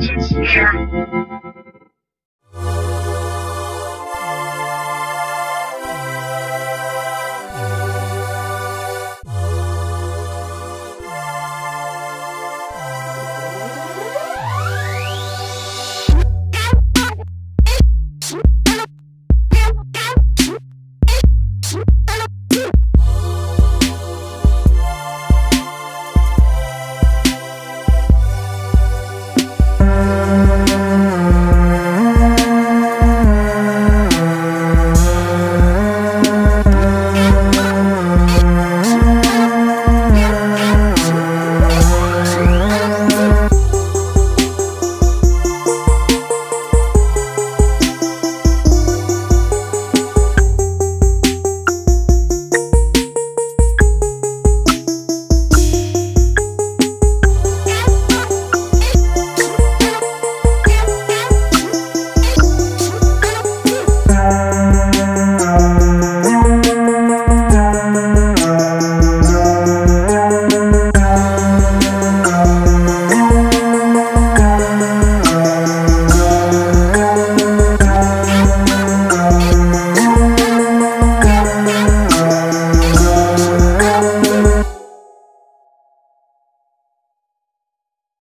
请取